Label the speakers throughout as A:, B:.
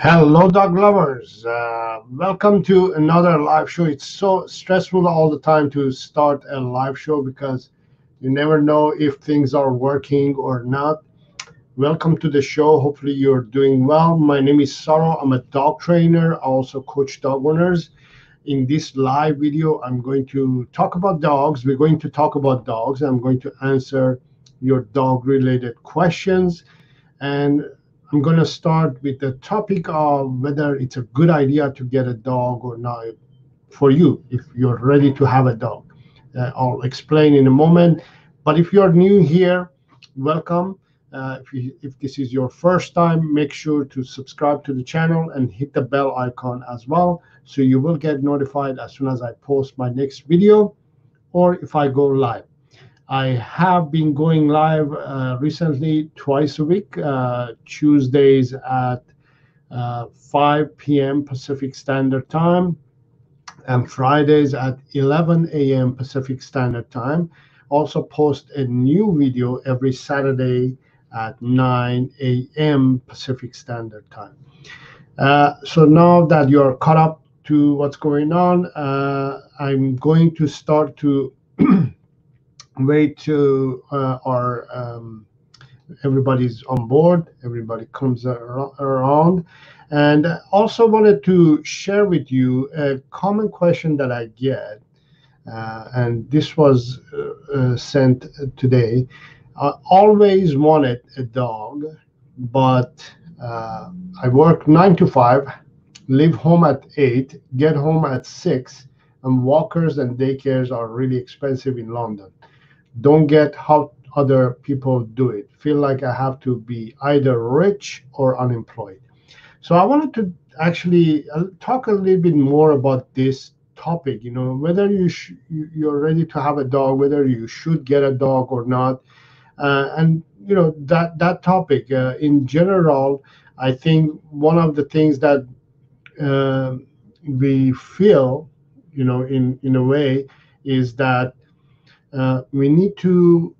A: Hello, dog lovers. Uh, welcome to another live show. It's so stressful all the time to start a live show because you never know if things are working or not. Welcome to the show. Hopefully, you're doing well. My name is Saro. I'm a dog trainer. I also coach dog owners. In this live video, I'm going to talk about dogs. We're going to talk about dogs. I'm going to answer your dog related questions. And I'm going to start with the topic of whether it's a good idea to get a dog or not for you if you're ready to have a dog. Uh, I'll explain in a moment. But if you're new here, welcome. Uh, if, you, if this is your first time, make sure to subscribe to the channel and hit the bell icon as well. So you will get notified as soon as I post my next video or if I go live. I have been going live uh, recently twice a week, uh, Tuesdays at uh, 5 p.m. Pacific Standard Time and Fridays at 11 a.m. Pacific Standard Time. Also post a new video every Saturday at 9 a.m. Pacific Standard Time. Uh, so now that you're caught up to what's going on, uh, I'm going to start to wait to uh, our um, everybody's on board everybody comes around. And also wanted to share with you a common question that i get uh, and this was uh, uh sent today. I always wanted a dog but uh, i work nine to five leave home at eight get home at six and walkers and daycares are really expensive in london don't get how other people do it. Feel like I have to be either rich or unemployed. So I wanted to actually uh, talk a little bit more about this topic. You know, whether you sh- you're ready to have a dog, whether you should get a dog or not, uh, and you know that that topic uh, in general. I think one of the things that uh, we feel, you know, in in a way, is that uh, we need to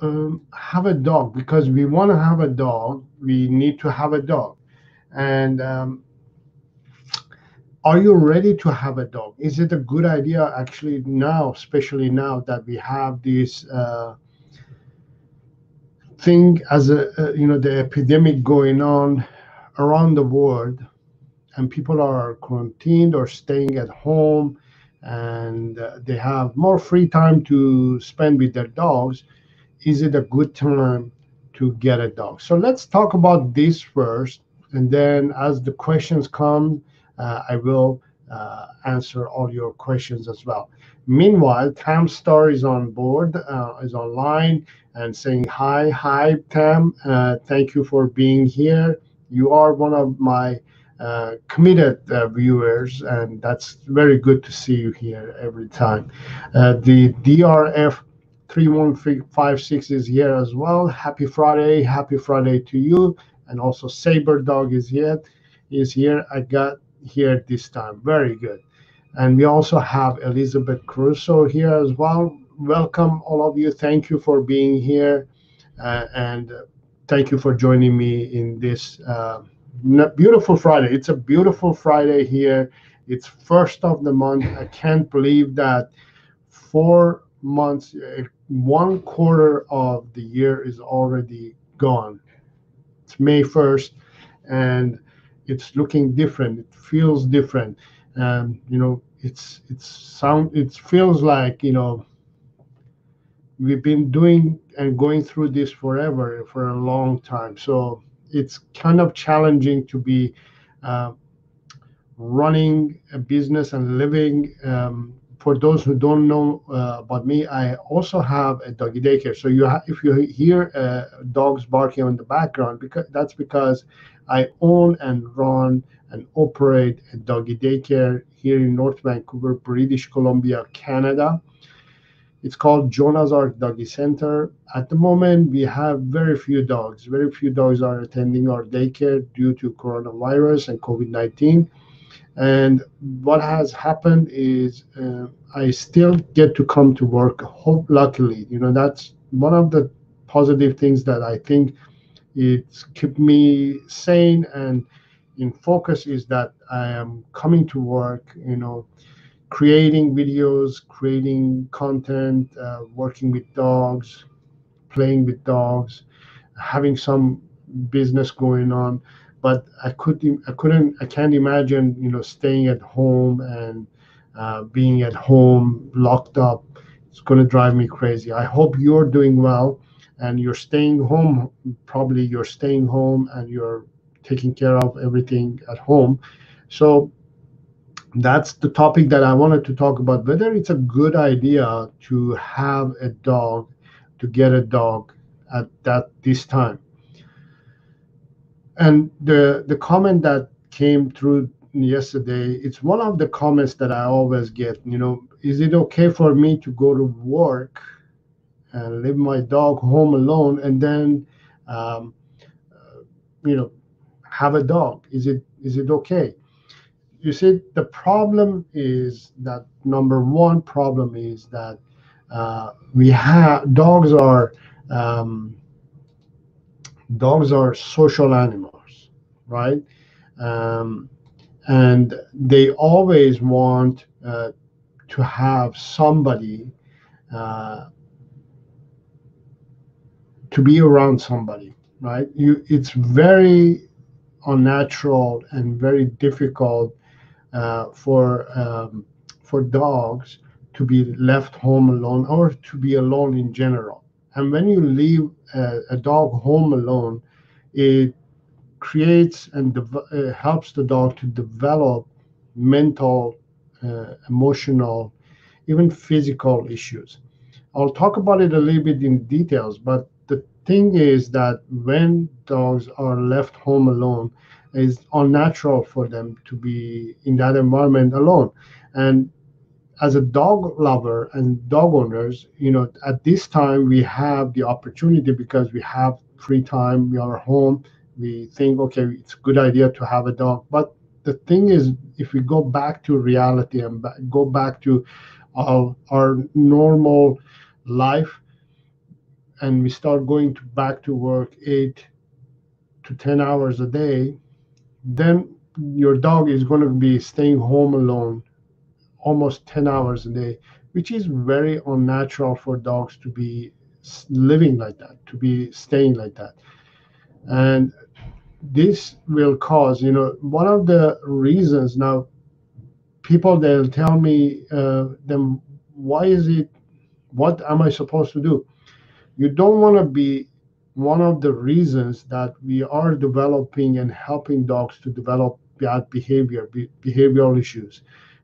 A: um, have a dog because we want to have a dog. We need to have a dog. And um, are you ready to have a dog? Is it a good idea actually now, especially now that we have this uh, thing as a, uh, you know, the epidemic going on around the world and people are quarantined or staying at home and uh, they have more free time to spend with their dogs, is it a good time to get a dog? So let's talk about this first, and then as the questions come, uh, I will uh, answer all your questions as well. Meanwhile, Tam Star is on board, uh, is online, and saying hi, hi, Tam. Uh, thank you for being here. You are one of my uh, committed uh, viewers, and that's very good to see you here every time. Uh, the DRF 3156 is here as well. Happy Friday, happy Friday to you. And also Saber Dog is here, is here. I got here this time. Very good. And we also have Elizabeth Crusoe here as well. Welcome, all of you. Thank you for being here. Uh, and thank you for joining me in this uh, beautiful Friday. It's a beautiful Friday here. It's first of the month. I can't believe that four months, eh, one quarter of the year is already gone. It's May 1st, and it's looking different. It feels different. And you know, it's it's sound. It feels like you know we've been doing and going through this forever for a long time. So it's kind of challenging to be uh, running a business and living. Um, for those who don't know uh, about me, I also have a doggy daycare. So you ha- if you hear uh, dogs barking in the background, because that's because I own and run and operate a doggy daycare here in North Vancouver, British Columbia, Canada. It's called Jonah's Ark Doggy Center. At the moment, we have very few dogs. Very few dogs are attending our daycare due to coronavirus and COVID 19. And what has happened is uh, I still get to come to work. Hope, luckily, you know, that's one of the positive things that I think it's kept me sane and in focus is that I am coming to work, you know, creating videos, creating content, uh, working with dogs, playing with dogs, having some business going on. But I couldn't, I couldn't, I can't imagine, you know, staying at home and uh, being at home locked up. It's going to drive me crazy. I hope you're doing well and you're staying home. Probably you're staying home and you're taking care of everything at home. So that's the topic that I wanted to talk about whether it's a good idea to have a dog, to get a dog at that this time. And the the comment that came through yesterday, it's one of the comments that I always get, you know, is it okay for me to go to work and leave my dog home alone and then um, you know have a dog is it is it okay you see the problem is that number one problem is that uh, we have dogs are um, dogs are social animals right? Um, and they always want uh, to have somebody uh, to be around somebody right? You it's very unnatural and very difficult for um, for dogs to be left home alone or to be alone in general. And when you leave a, a dog home alone it creates and uh, helps the dog to develop mental uh, emotional even physical issues. I'll talk about it a little bit in details but the thing is that when dogs are left home alone, it's unnatural for them to be in that environment alone. And as a dog lover and dog owners, you know, at this time we have the opportunity because we have free time, we are home, we think, okay, it's a good idea to have a dog. But the thing is, if we go back to reality and go back to our, our normal life, and we start going to back to work eight to 10 hours a day, then your dog is going to be staying home alone almost 10 hours a day, which is very unnatural for dogs to be living like that, to be staying like that. And this will cause, you know, one of the reasons now people they'll tell me uh, them why is it what am i supposed to do you don't want to be one of the reasons that we are developing and helping dogs to develop bad behavior be, behavioral issues.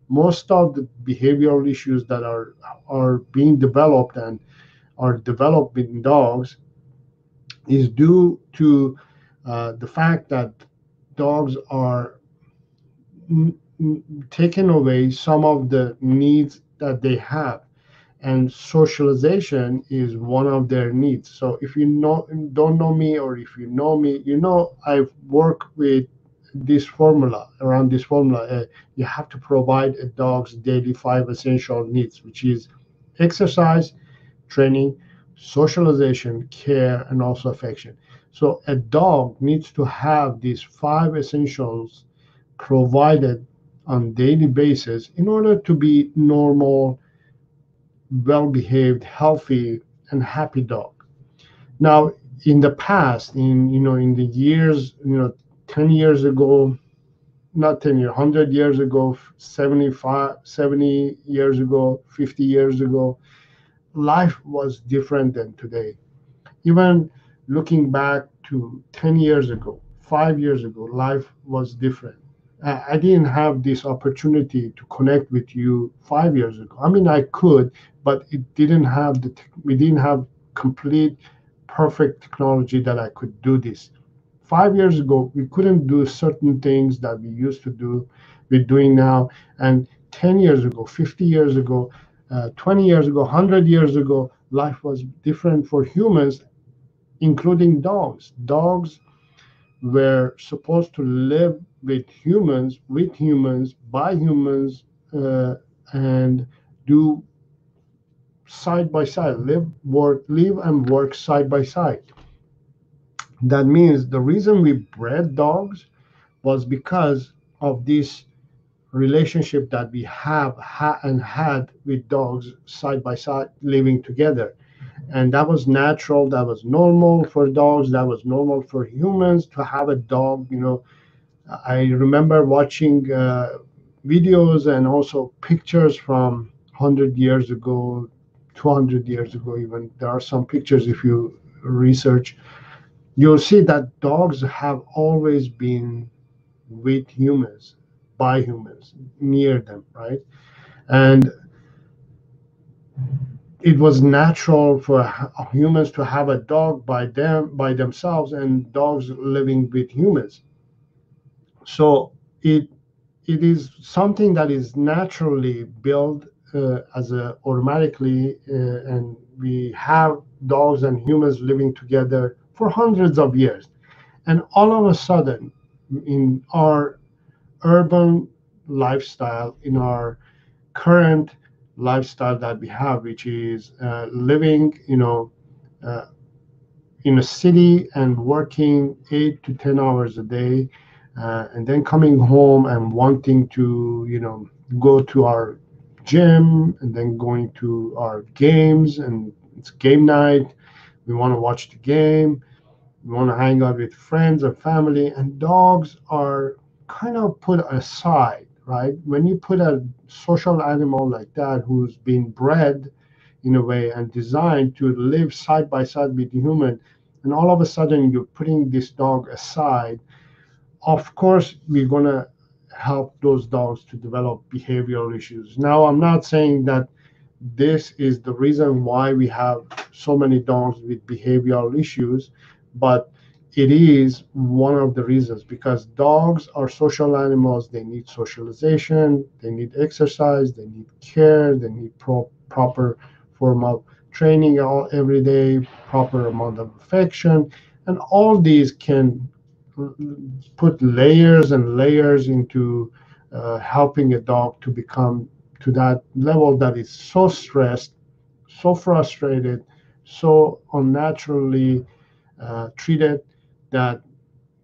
A: Most of the behavioral issues that are are being developed and are developed in dogs is due to uh, the fact that dogs are taking away some of the needs that they have and socialization is one of their needs. So if you know don't know me or if you know me you know i work with this formula around this formula uh, you have to provide a dog's daily five essential needs which is exercise training socialization care and also affection. So a dog needs to have these five essentials provided on daily basis in order to be normal well behaved, healthy, and happy dog. Now, in the past, in you know, in the years, you know, 10 years ago, not 10 years, 100 years ago, 75, 70 years ago, 50 years ago, life was different than today. Even looking back to 10 years ago, five years ago, life was different. I didn't have this opportunity to connect with you five years ago. I mean, I could, but it didn't have the we didn't have complete perfect technology that I could do this. Five years ago, we couldn't do certain things that we used to do. We're doing now, and 10 years ago, 50 years ago, uh, 20 years ago, 100 years ago, life was different for humans, including dogs. Dogs were supposed to live with humans, with humans, by humans, uh, and do side by side, live, work, live and work side by side. That means the reason we bred dogs was because of this relationship that we have ha- and had with dogs side by side living together and that was natural that was normal for dogs that was normal for humans to have a dog you know i remember watching uh, videos and also pictures from 100 years ago 200 years ago even. There are some pictures if you research. You'll see that dogs have always been with humans by humans near them right? And it was natural for humans to have a dog by them by themselves and dogs living with humans so it it is something that is naturally built uh, as a automatically uh, and we have dogs and humans living together for hundreds of years. And all of a sudden in our urban lifestyle in our current lifestyle that we have, which is uh, living, you know, uh, in a city and working eight to ten hours a day, uh, and then coming home and wanting to, you know, go to our gym and then going to our games and it's game night. We want to watch the game. We want to hang out with friends or family, and dogs are kind of put aside right? When you put a social animal like that who's been bred in a way and designed to live side by side with the human, and all of a sudden you're putting this dog aside, of course, we're going to help those dogs to develop behavioral issues. Now, I'm not saying that this is the reason why we have so many dogs with behavioral issues, but it is one of the reasons because dogs are social animals. They need socialization, they need exercise, they need care, they need pro- proper form of training all every day, proper amount of affection, and all these can put layers and layers into uh, helping a dog to become to that level that is so stressed, so frustrated, so unnaturally uh, treated that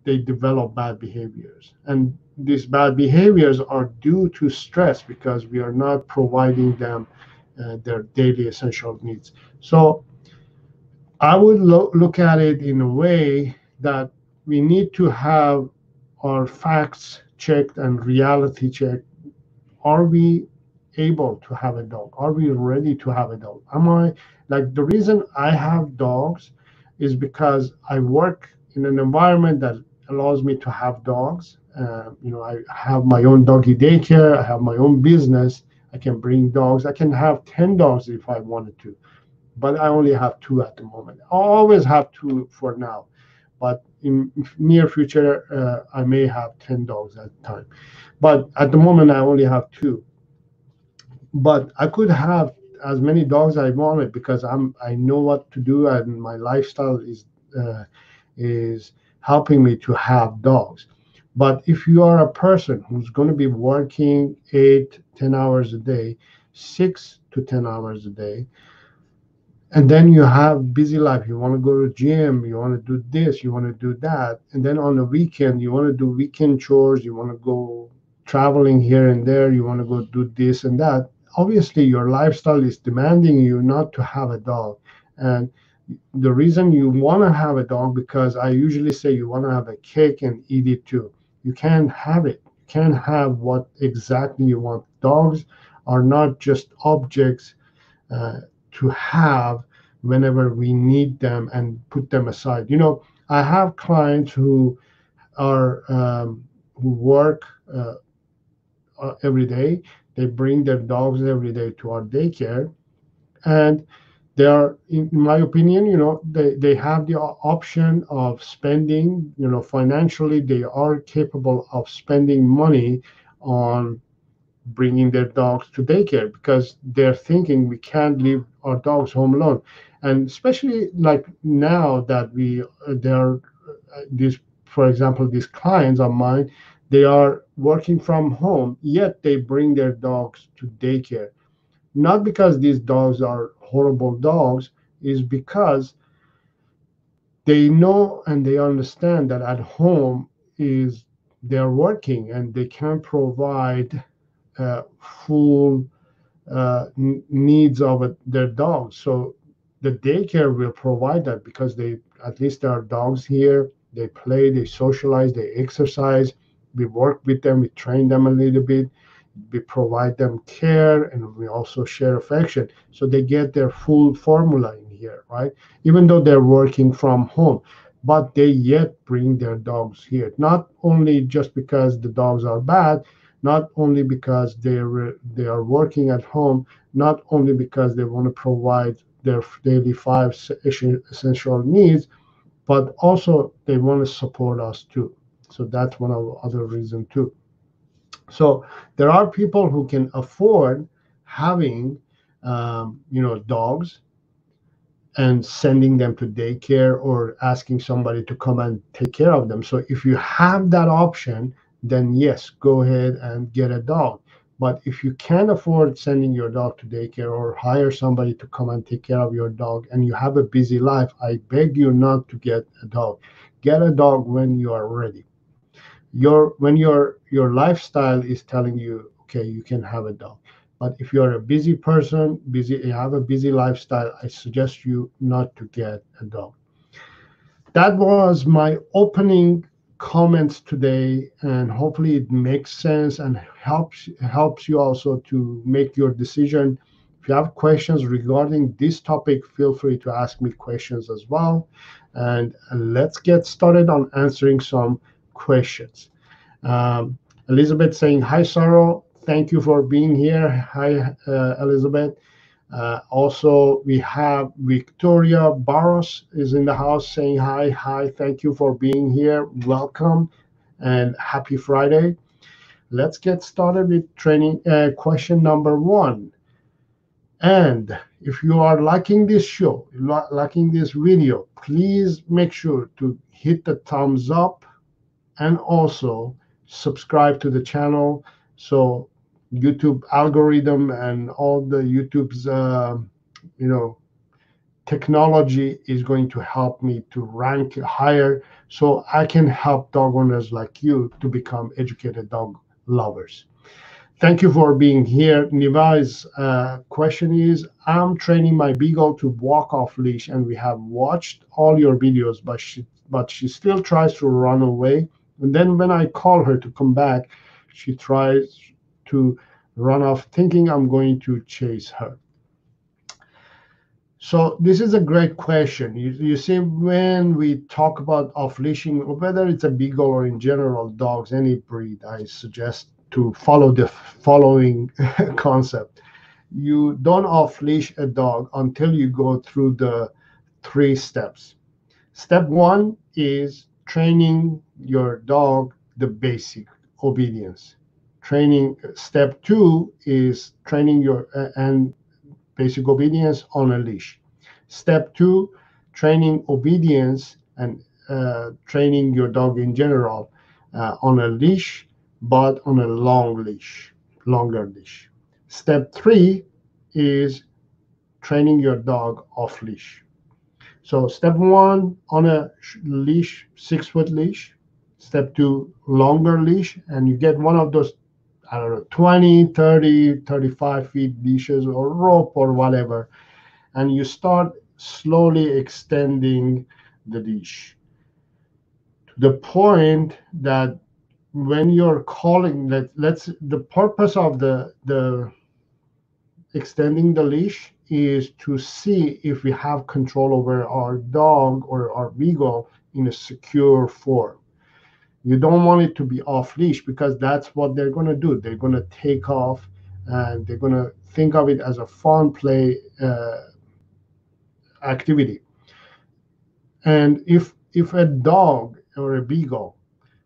A: they develop bad behaviors. And these bad behaviors are due to stress because we are not providing them uh, their daily essential needs. So I would lo- look at it in a way that we need to have our facts checked and reality checked. Are we able to have a dog? Are we ready to have a dog? Am I like the reason I have dogs is because I work in an environment that allows me to have dogs. Uh, you know, I have my own doggy daycare. I have my own business. I can bring dogs. I can have 10 dogs if I wanted to, but I only have two at the moment. I always have two for now, but in near future, uh, I may have 10 dogs at a time. But at the moment, I only have two. But I could have as many dogs I wanted because I'm I know what to do and my lifestyle is uh, is helping me to have dogs. But if you are a person who's going to be working eight, 10 hours a day, six to 10 hours a day, and then you have busy life, you want to go to gym, you want to do this, you want to do that, and then on the weekend you want to do weekend chores, you want to go traveling here and there, you want to go do this and that. Obviously, your lifestyle is demanding you not to have a dog, and the reason you want to have a dog because I usually say you want to have a cake and eat it too. You can't have it. You can't have what exactly you want. Dogs are not just objects uh, to have whenever we need them and put them aside. You know, I have clients who are um, who work uh, uh every day. They bring their dogs every day to our daycare, and they are in my opinion you know they, they have the option of spending you know financially they are capable of spending money on bringing their dogs to daycare because they're thinking we can't leave our dogs home alone. And especially like now that we there, are uh, these for example these clients of mine they are working from home yet they bring their dogs to daycare. Not because these dogs are horrible dogs is because they know and they understand that at home is they're working and they can't provide full uh, needs of their dogs. So the daycare will provide that because they at least there are dogs here. They play, they socialize, they exercise. We work with them, we train them a little bit, we provide them care, and we also share affection. So they get their full formula in here, right? Even though they're working from home but they yet bring their dogs here. Not only just because the dogs are bad, not only because they're they are working at home, not only because they want to provide their daily five essential needs, but also they want to support us too. So that's one of the other reasons too. So there are people who can afford having, um, you know, dogs and sending them to daycare or asking somebody to come and take care of them. So if you have that option, then yes, go ahead and get a dog. But if you can't afford sending your dog to daycare or hire somebody to come and take care of your dog and you have a busy life, I beg you not to get a dog. Get a dog when you are ready. Your when your your lifestyle is telling you, okay, you can have a dog. But if you're a busy person, busy, you have a busy lifestyle, I suggest you not to get a dog. That was my opening comments today, and hopefully it makes sense and helps helps you also to make your decision. If you have questions regarding this topic, feel free to ask me questions as well. And let's get started on answering some questions. Um, Elizabeth saying, Hi, Saro thank you for being here. Hi, uh, Elizabeth. Uh, also, we have Victoria Barros is in the house saying hi. Hi, thank you for being here. Welcome and happy Friday. Let's get started with training uh, question number one. And if you are liking this show, liking this video, please make sure to hit the thumbs up and also subscribe to the channel so YouTube algorithm and all the YouTube's, uh, you know, technology is going to help me to rank higher so I can help dog owners like you to become educated dog lovers. Thank you for being here. Niva's uh, question is I'm training my beagle to walk off leash, and we have watched all your videos, but she, but she still tries to run away. And then when I call her to come back, she tries to run off thinking I'm going to chase her? So this is a great question. You, you see, when we talk about off-leashing, whether it's a beagle or in general dogs, any breed, I suggest to follow the following concept. You don't off-leash a dog until you go through the three steps. Step one is training your dog the basic obedience training step two is training your uh, and basic obedience on a leash. Step two training obedience and uh, training your dog in general uh, on a leash but on a long leash longer leash. Step three is training your dog off leash. So step one on a leash six foot leash. Step two longer leash and you get one of those I don't know, 20, 30, 35 feet leashes or rope or whatever. And you start slowly extending the leash to the point that when you're calling that let's the purpose of the the extending the leash is to see if we have control over our dog or our beagle in a secure form you don't want it to be off leash because that's what they're going to do. They're going to take off and they're going to think of it as a fun play uh, activity. And if if a dog or a beagle,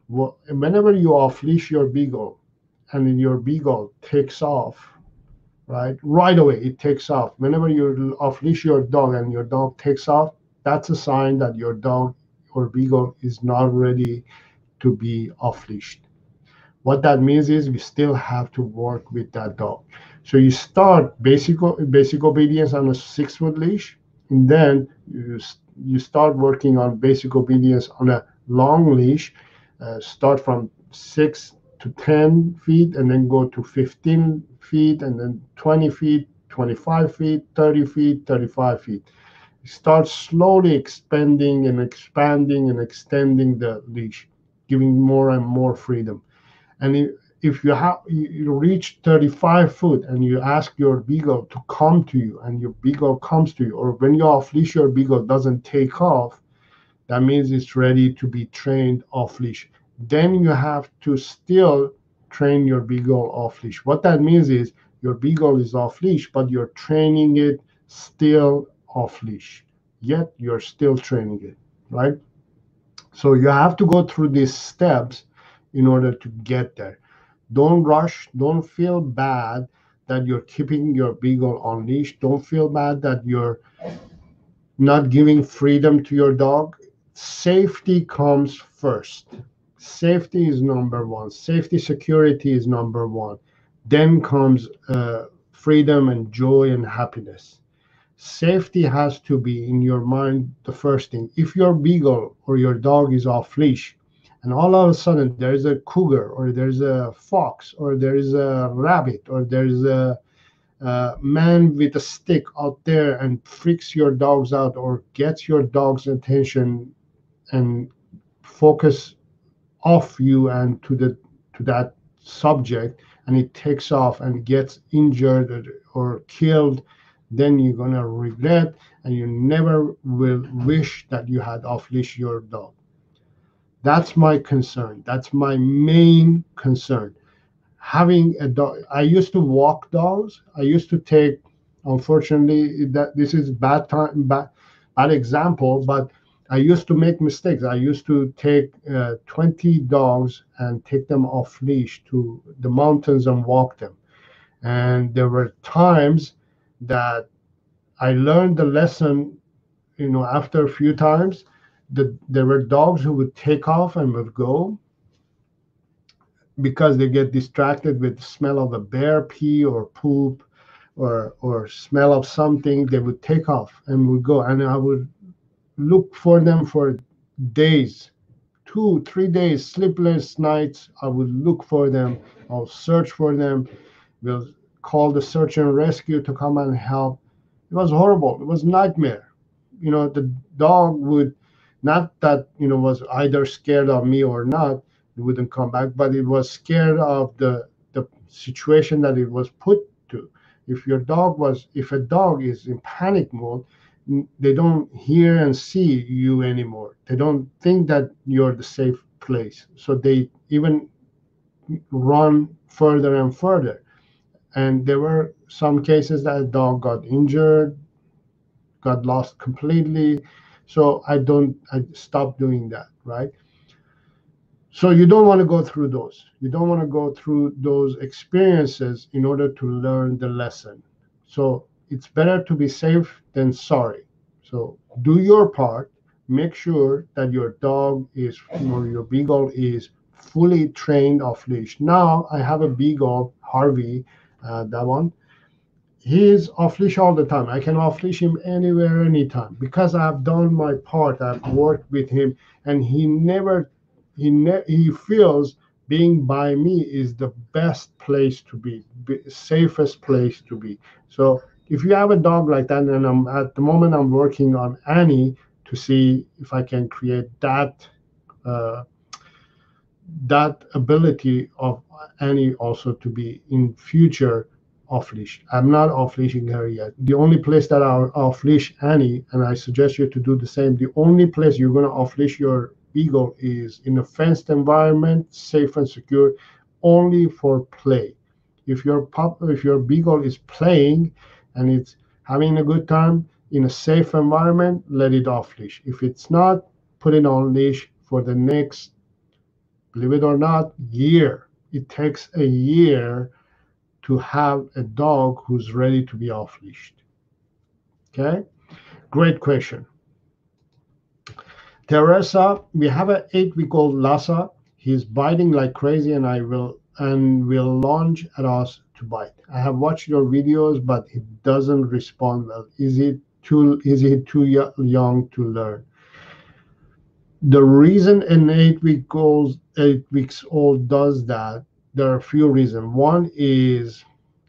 A: whenever you off leash your beagle, and your beagle takes off, right, right away it takes off. Whenever you off leash your dog and your dog takes off, that's a sign that your dog or beagle is not ready to be off leashed. What that means is we still have to work with that dog. So you start basic basic obedience on a six foot leash, and then you you start working on basic obedience on a long leash. Uh, start from six to 10 feet and then go to 15 feet and then 20 feet, 25 feet, 30 feet, 35 feet. Start slowly expanding and expanding and extending the leash, giving more and more freedom. And if you have you reach 35 foot and you ask your beagle to come to you and your beagle comes to you or when you off leash your beagle doesn't take off that means it's ready to be trained off leash. Then you have to still train your beagle off leash. What that means is your beagle is off leash but you're training it still off leash. Yet you're still training it right so you have to go through these steps in order to get there don't rush. Don't feel bad that you're keeping your beagle on leash. Don't feel bad that you're not giving freedom to your dog. Safety comes first. Safety is number one. Safety, security is number one. Then comes uh, freedom and joy and happiness. Safety has to be in your mind the first thing. If your beagle or your dog is off leash, and all of a sudden there's a cougar or there's a fox or there's a rabbit or there's a, a, man with a stick out there and freaks your dogs out or gets your dog's attention and focus off you and to the to that subject and it takes off and gets injured or, or killed then you're going to regret and you never will wish that you had off leash your dog that's my concern. That's my main concern. Having a dog, I used to walk dogs. I used to take, unfortunately, that this is bad time, bad, bad example, but I used to make mistakes. I used to take uh, 20 dogs and take them off leash to the mountains and walk them. And there were times that I learned the lesson, you know, after a few times that there were dogs who would take off and would go because they get distracted with the smell of a bear pee or poop or or smell of something they would take off and would go. And i would look for them for days two three days sleepless nights. I would look for them i'll search for them. We'll call the search and rescue to come and help. It was horrible. It was nightmare. You know the dog would not that you know was either scared of me or not it wouldn't come back but it was scared of the the situation that it was put to. If your dog was if a dog is in panic mode they don't hear and see you anymore. They don't think that you're the safe place. So they even run further and further and there were some cases that a dog got injured got lost completely so I don't, I stop doing that, right? So you don't want to go through those. You don't want to go through those experiences in order to learn the lesson. So it's better to be safe than sorry. So do your part. Make sure that your dog is or your beagle is fully trained off leash. Now I have a beagle, Harvey, uh, that one he is off leash all the time. I can off leash him anywhere, anytime because I've done my part. I've worked with him, and he never he ne- he feels being by me is the best place to be, be, safest place to be. So if you have a dog like that, and I'm at the moment I'm working on Annie to see if I can create that. Uh, that ability of Annie also to be in future off leash. I'm not off leashing her yet. The only place that I'll off leash Annie, and I suggest you to do the same, the only place you're going to off leash your beagle is in a fenced environment, safe and secure, only for play. If your pup, if your beagle is playing and it's having a good time in a safe environment, let it off leash. If it's not, put it on leash for the next, believe it or not, year. It takes a year to have a dog who's ready to be off leashed? Okay, great question. Teresa, we have an eight week old Lhasa. He's biting like crazy, and I will and will launch at us to bite. I have watched your videos, but he doesn't respond well. Is it too is he too young to learn? The reason an eight week old eight weeks old does that there are a few reasons one is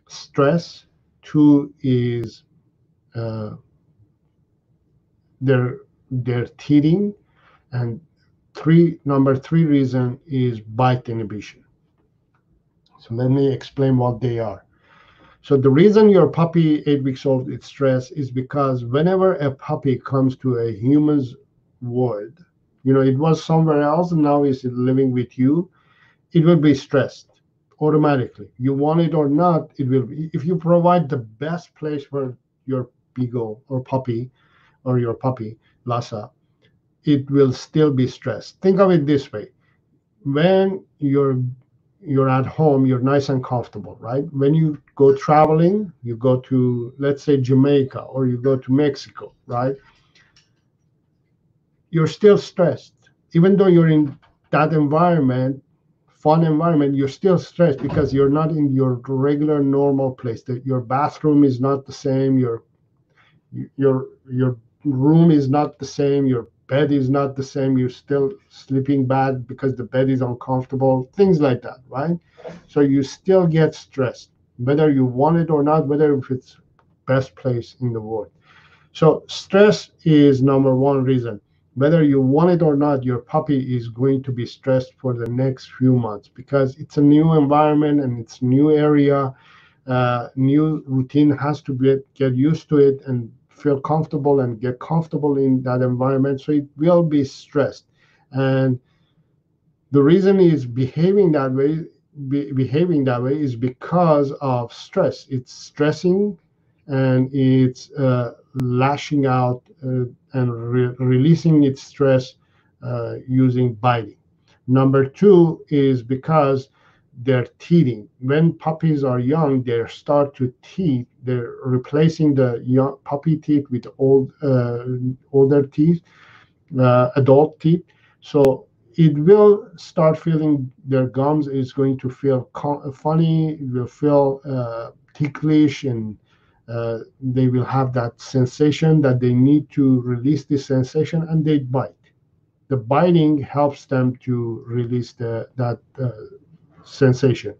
A: stress two is uh, their their teething and three number three reason is bite inhibition. So let me explain what they are. So the reason your puppy eight weeks old is stressed is because whenever a puppy comes to a human's world you know it was somewhere else and now it's living with you it will be stressed automatically. You want it or not it will be if you provide the best place for your beagle or puppy or your puppy lhasa it will still be stressed. Think of it this way. When you're you're at home you're nice and comfortable right? When you go traveling you go to let's say jamaica or you go to mexico right you're still stressed. Even though you're in that environment fun environment you're still stressed because you're not in your regular normal place. That your bathroom is not the same. Your your your room is not the same. Your bed is not the same. You're still sleeping bad because the bed is uncomfortable. Things like that right? So you still get stressed whether you want it or not whether if it's best place in the world. So stress is number one reason whether you want it or not your puppy is going to be stressed for the next few months because it's a new environment and it's new area uh, new routine has to be, get used to it and feel comfortable and get comfortable in that environment. So it will be stressed. And the reason is behaving that way, be, behaving that way is because of stress. It's stressing and it's uh, lashing out uh, and re- releasing its stress uh, using biting. Number two is because they're teething. When puppies are young, they start to teeth. They're replacing the young puppy teeth with old uh, older teeth, uh, adult teeth. So it will start feeling their gums is going to feel funny. It will feel uh, ticklish, and uh, they will have that sensation that they need to release this sensation, and they bite. The biting helps them to release the that uh, sensation.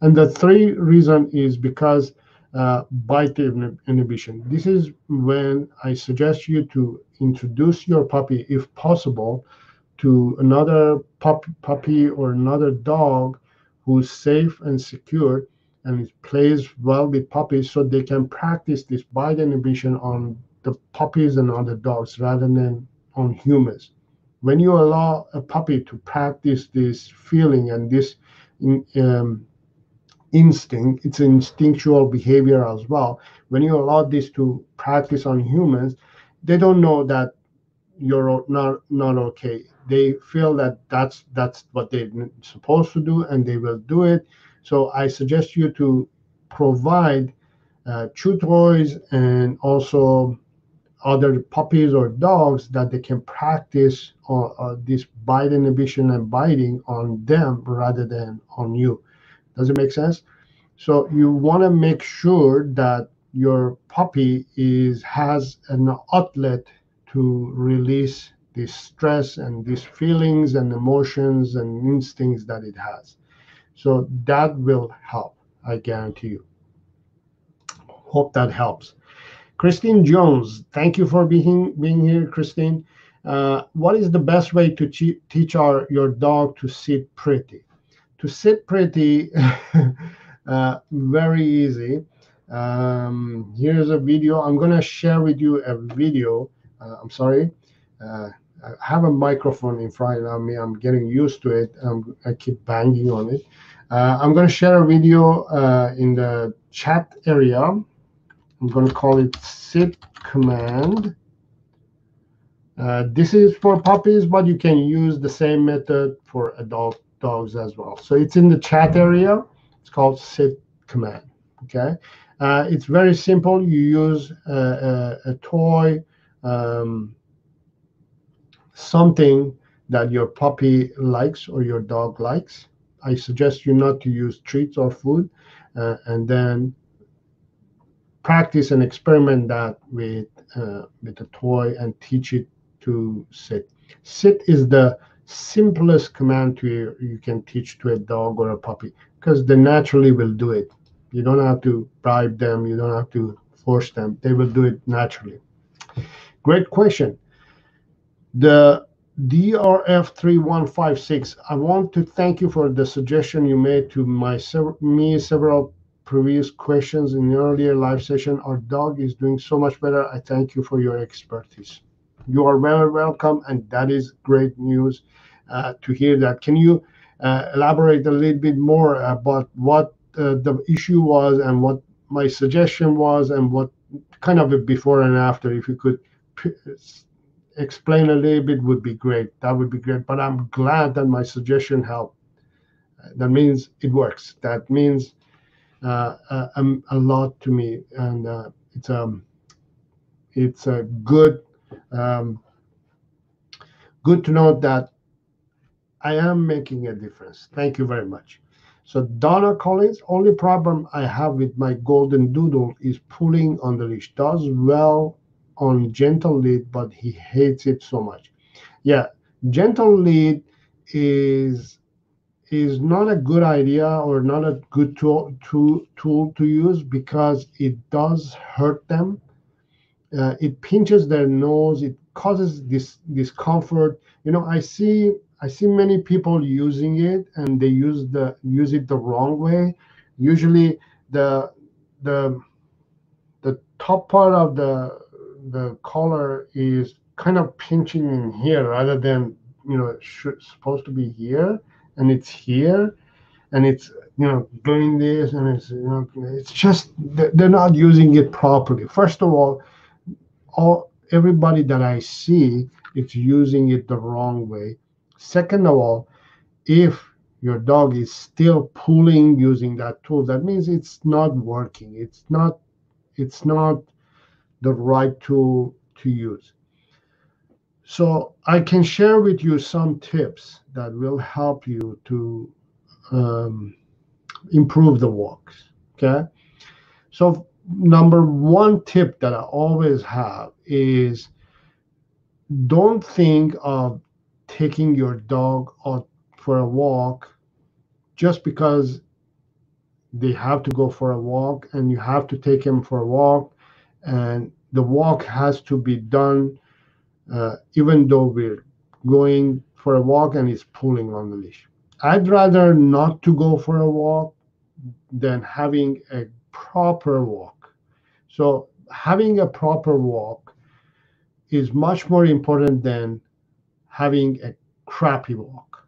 A: And the three reason is because uh, bite inhibition. This is when I suggest you to introduce your puppy, if possible, to another pup, puppy or another dog who's safe and secure and it plays well with puppies so they can practice this bite inhibition on the puppies and other dogs rather than on humans. When you allow a puppy to practice this feeling and this um, instinct, it's instinctual behavior as well. When you allow this to practice on humans, they don't know that you're not not okay. They feel that that's that's what they're supposed to do, and they will do it. So I suggest you to provide uh, chew toys and also other puppies or dogs that they can practice uh, this bite inhibition and biting on them rather than on you. Does it make sense? So you want to make sure that your puppy is has an outlet to release this stress and these feelings and emotions and instincts that it has. So that will help, I guarantee you. Hope that helps. Christine Jones, thank you for being being here, Christine. Uh, what is the best way to teach our your dog to sit pretty? To sit pretty, uh, very easy. Um, here's a video. I'm gonna share with you a video. Uh, I'm sorry. Uh, I have a microphone in front of me. I'm getting used to it. Um, I keep banging on it. Uh, I'm gonna share a video uh, in the chat area I'm going to call it sit command. Uh, this is for puppies, but you can use the same method for adult dogs as well. So it's in the chat area. It's called sit command. Okay. Uh, it's very simple. You use a, a, a toy, um, something that your puppy likes or your dog likes. I suggest you not to use treats or food, uh, and then practice and experiment that with uh, with a toy and teach it to sit. sit is the simplest command to you can teach to a dog or a puppy because they naturally will do it. You don't have to bribe them. You don't have to force them. They will do it naturally. Great question. The DRF3156, I want to thank you for the suggestion you made to my me several previous questions in the earlier live session. Our dog is doing so much better. I thank you for your expertise. You are very welcome, and that is great news uh, to hear that. Can you uh, elaborate a little bit more about what uh, the issue was and what my suggestion was and what kind of a before and after? If you could explain a little bit would be great. That would be great. But I'm glad that my suggestion helped. That means it works. That means uh, a, um, a, lot to me, and uh, it's um it's a good um, good to know that I am making a difference. Thank you very much. So Donna Collins, only problem I have with my golden doodle is pulling on the leash. Does well on gentle lead, but he hates it so much. Yeah, gentle lead is is not a good idea or not a good tool to, tool to use because it does hurt them. Uh, it pinches their nose. It causes this discomfort. You know, I see I see many people using it and they use the use it the wrong way. Usually, the the the top part of the the collar is kind of pinching in here rather than you know should, supposed to be here and it's here and it's you know doing this and it's you know it's just they're not using it properly. First of all all everybody that i see is using it the wrong way. Second of all if your dog is still pulling using that tool that means it's not working. It's not it's not the right tool to use. So I can share with you some tips that will help you to um, improve the walks. Okay. So number one tip that I always have is don't think of taking your dog out for a walk just because they have to go for a walk and you have to take him for a walk and the walk has to be done uh, even though we're going for a walk and he's pulling on the leash. I'd rather not to go for a walk than having a proper walk. So having a proper walk is much more important than having a crappy walk,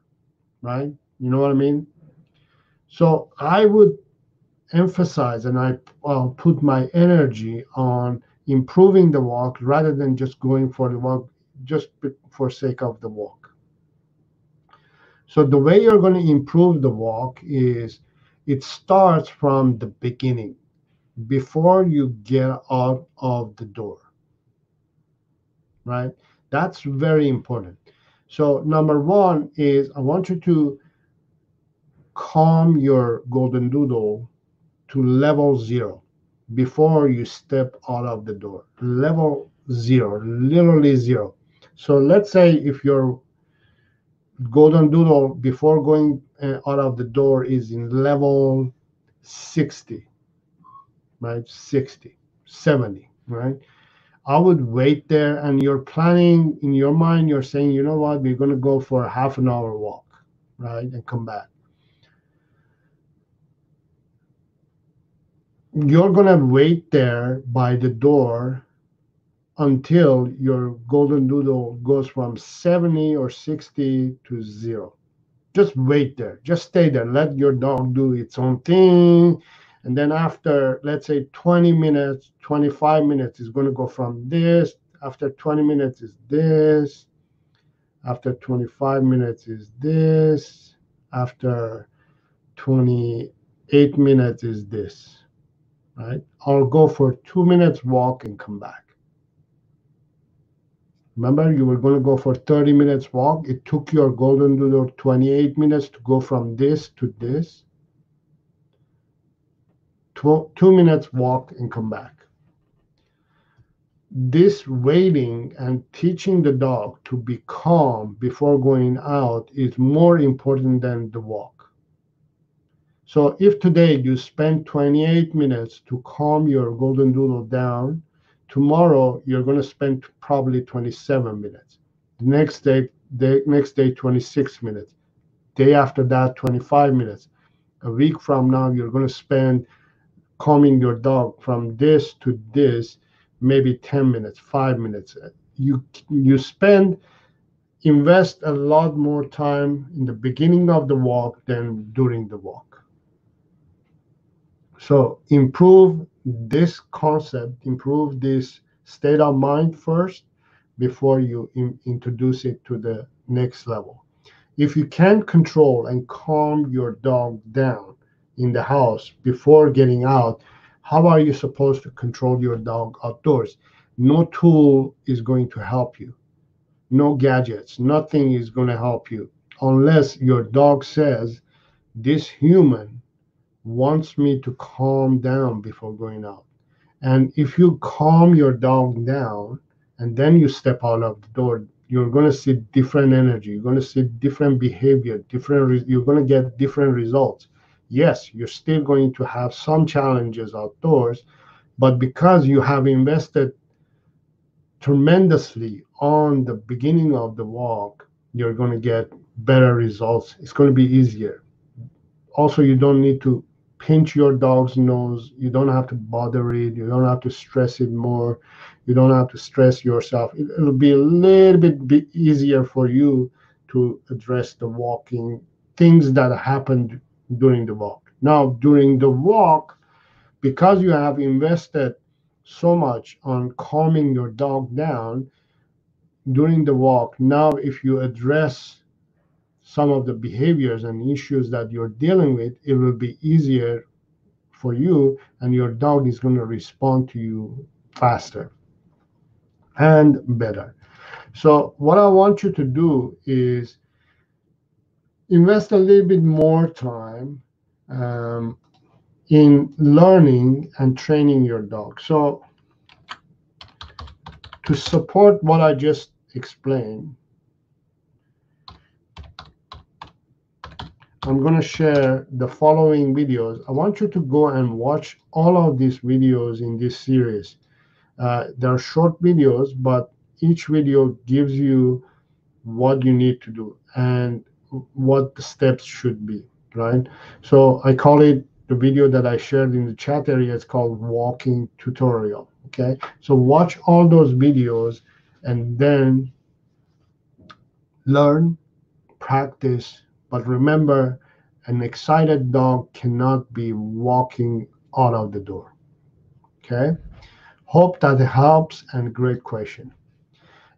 A: right? You know what I mean? So I would emphasize and I I'll put my energy on improving the walk rather than just going for the walk just for sake of the walk. So the way you're going to improve the walk is it starts from the beginning before you get out of the door. Right? That's very important. So number one is I want you to calm your golden doodle to level zero before you step out of the door. Level zero, literally zero. So let's say if your golden doodle before going uh, out of the door is in level 60, right? 60, 70, right? I would wait there and you're planning in your mind, you're saying, you know what, we're going to go for a half an hour walk, right? And come back. You're going to wait there by the door until your golden doodle goes from 70 or 60 to zero. Just wait there. Just stay there. Let your dog do its own thing. And then after, let's say 20 minutes, 25 minutes is going to go from this. After 20 minutes is this. After 25 minutes is this. After 28 minutes is this right? I'll go for two minutes walk and come back. Remember, you were going to go for 30 minutes walk. It took your golden doodle 28 minutes to go from this to this. Two, two minutes walk and come back. this waiting and teaching the dog to be calm before going out is more important than the walk. So if today you spend 28 minutes to calm your golden doodle down, tomorrow you're going to spend probably 27 minutes. The next day, the next day 26 minutes. Day after that 25 minutes. A week from now you're going to spend calming your dog from this to this maybe 10 minutes, five minutes. You you spend invest a lot more time in the beginning of the walk than during the walk. So improve this concept, improve this state of mind first before you in, introduce it to the next level. If you can't control and calm your dog down in the house before getting out, how are you supposed to control your dog outdoors? No tool is going to help you. No gadgets, nothing is going to help you unless your dog says, This human wants me to calm down before going out. And if you calm your dog down and then you step out of the door, you're going to see different energy. You're going to see different behavior, different. you're going to get different results yes, you're still going to have some challenges outdoors, but because you have invested tremendously on the beginning of the walk, you're going to get better results. It's going to be easier. Also, you don't need to pinch your dog's nose. You don't have to bother it. You don't have to stress it more. You don't have to stress yourself. It, will be a little bit, bit easier for you to address the walking things that happened during the walk. Now, during the walk, because you have invested so much on calming your dog down during the walk, now if you address some of the behaviors and issues that you're dealing with, it will be easier for you, and your dog is going to respond to you faster and better. So, what I want you to do is invest a little bit more time um, in learning and training your dog. So to support what I just explained, I'm going to share the following videos. I want you to go and watch all of these videos in this series. Uh, they're short videos, but each video gives you what you need to do. And what the steps should be, right? So I call it the video that I shared in the chat area. It's called walking tutorial. Okay, so watch all those videos and then learn, practice. But remember, an excited dog cannot be walking out of the door. Okay, hope that helps and great question.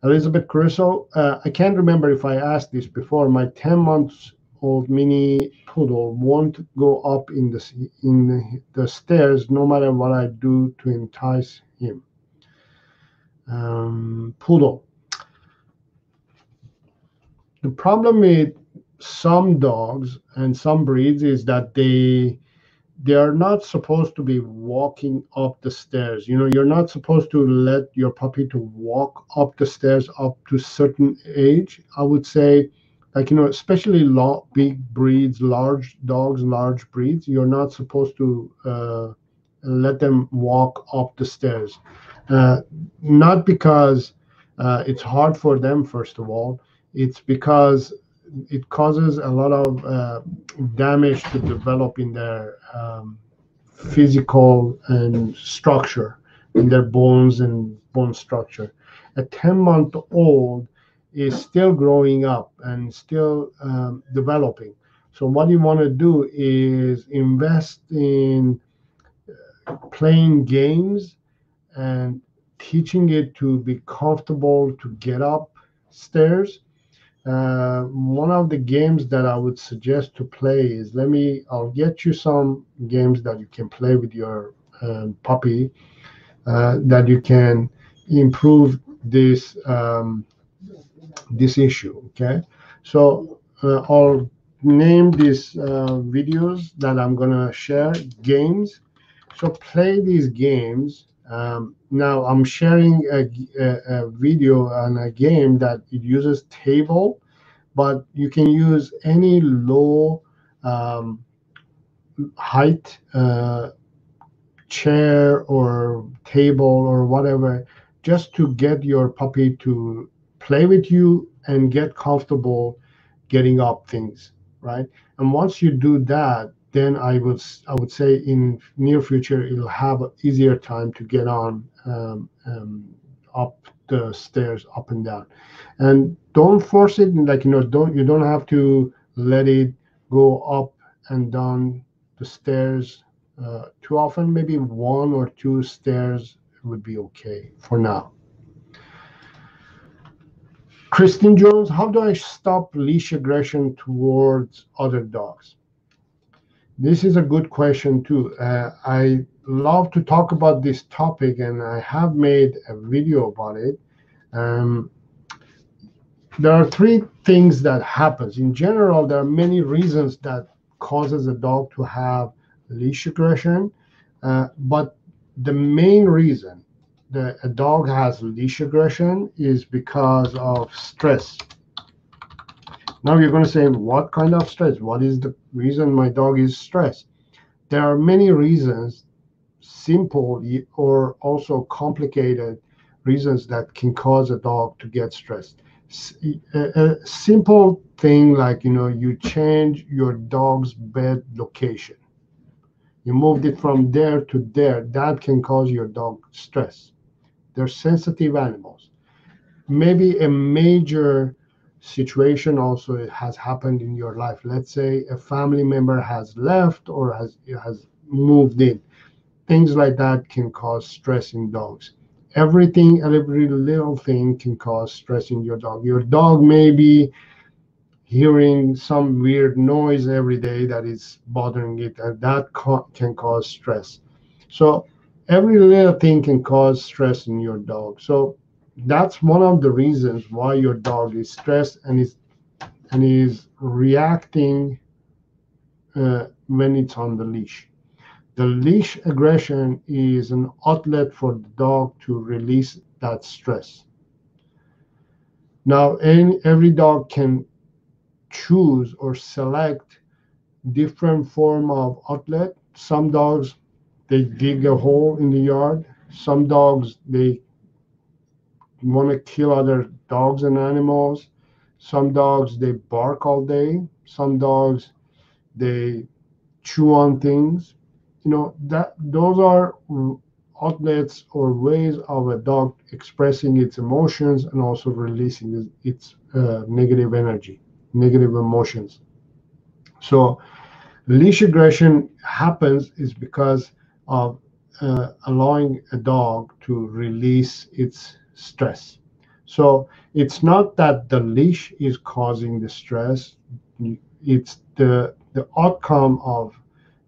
A: Elizabeth Crusoe, uh, I can't remember if I asked this before. My 10 months old mini poodle won't go up in the in the stairs no matter what I do to entice him. Um, poodle. The problem with some dogs and some breeds is that they they are not supposed to be walking up the stairs. You know you're not supposed to let your puppy to walk up the stairs up to certain age i would say. Like you know especially big breeds large dogs large breeds you're not supposed to uh, let them walk up the stairs. Uh, not because uh, it's hard for them first of all. It's because it causes a lot of uh, damage to develop in their um, physical and structure in their bones and bone structure. A 10 month old is still growing up and still um, developing. So, what you want to do is invest in uh, playing games and teaching it to be comfortable to get up stairs uh, one of the games that I would suggest to play is let me, I'll get you some games that you can play with your um, puppy uh, that you can improve this um, this issue. Okay, so uh, I'll name these uh, videos that I'm gonna share games. So play these games Um, now I'm sharing a, a, a, video on a game that it uses table, but you can use any low um, height uh, chair or table or whatever, just to get your puppy to play with you and get comfortable getting up things, right? And once you do that, then I would I would say in near future it'll have easier time to get on um, um, up the stairs up and down, and don't force it. Like you know, don't you don't have to let it go up and down the stairs uh, too often. Maybe one or two stairs would be okay for now. Christine Jones, how do I stop leash aggression towards other dogs? This is a good question too. Uh, I love to talk about this topic, and I have made a video about it. Um, there are three things that happens. In general, there are many reasons that causes a dog to have leash aggression, uh, but the main reason that a dog has leash aggression is because of stress. Now you're going to say, what kind of stress? What is the reason my dog is stressed? There are many reasons, simple or also complicated reasons that can cause a dog to get stressed. A, simple thing like, you know, you change your dog's bed location. You moved it from there to there. That can cause your dog stress. They're sensitive animals. Maybe a major situation also has happened in your life. Let's say a family member has left or has has moved in. Things like that can cause stress in dogs. Everything, every little thing can cause stress in your dog. Your dog may be hearing some weird noise every day that is bothering it, and that can cause stress. So every little thing can cause stress in your dog. So that's one of the reasons why your dog is stressed and is and is reacting uh, when it's on the leash. The leash aggression is an outlet for the dog to release that stress. Now, any, every dog can choose or select different form of outlet. Some dogs they dig a hole in the yard. Some dogs they want to kill other dogs and animals. Some dogs they bark all day. Some dogs they chew on things. You know that those are outlets or ways of a dog expressing its emotions and also releasing its uh, negative energy, negative emotions. So leash aggression happens is because of uh, allowing a dog to release its stress. So it's not that the leash is causing the stress, it's the, the outcome of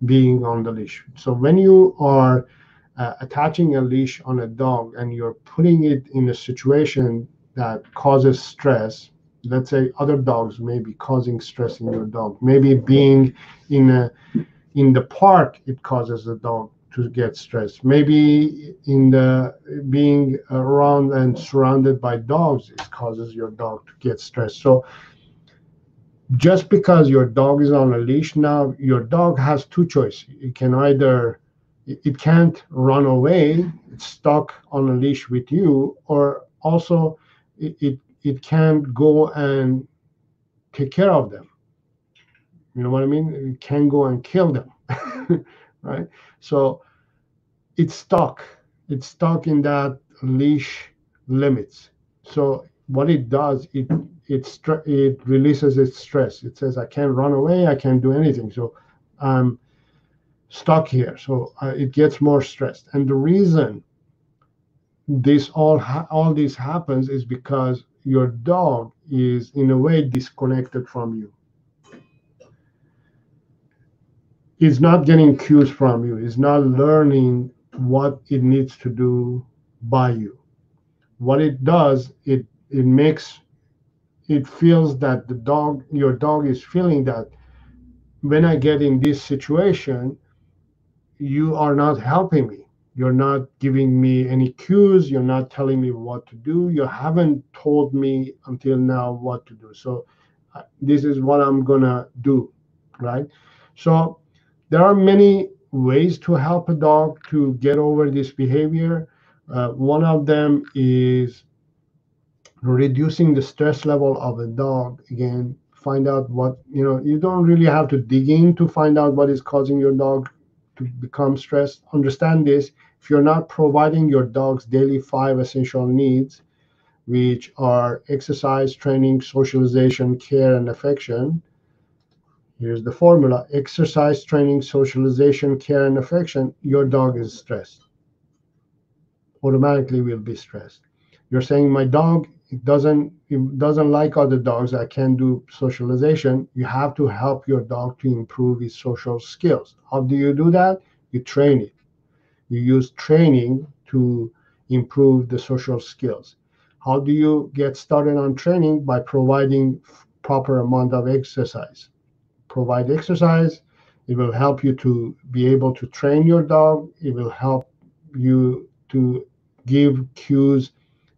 A: being on the leash. So when you are uh, attaching a leash on a dog and you're putting it in a situation that causes stress, let's say other dogs may be causing stress in your dog. Maybe being in a in the park, it causes the dog to get stressed. Maybe in the being around and surrounded by dogs, it causes your dog to get stressed. So just because your dog is on a leash now, your dog has two choices. It can either it can't run away, it's stuck on a leash with you, or also it, it, it can't go and take care of them. You know what I mean? It can go and kill them. right? So it's stuck. It's stuck in that leash limits. So what it does, it it it releases its stress. It says I can't run away. I can't do anything. So I'm stuck here. So uh, it gets more stressed. And the reason this all all this happens is because your dog is in a way disconnected from you is not getting cues from you, is not learning what it needs to do by you. What it does, it it makes it feels that the dog, your dog is feeling that when I get in this situation, you are not helping me. you're not giving me any cues you're not telling me what to do you haven't told me until now what to do so uh, this is what i'm gonna do right so there are many ways to help a dog to get over this behavior. Uh, one of them is reducing the stress level of a dog. Again find out what you know you don't really have to dig in to find out what is causing your dog to become stressed. Understand this if you're not providing your dog's daily five essential needs which are exercise training socialization care and affection here's the formula. Exercise training socialization care and affection. Your dog is stressed. Automatically will be stressed. You're saying my dog it doesn't it doesn't like other dogs. I can't do socialization. You have to help your dog to improve his social skills. How do you do that? You train it. You use training to improve the social skills. How do you get started on training? By providing proper amount of exercise provide exercise. It will help you to be able to train your dog. It will help you to give cues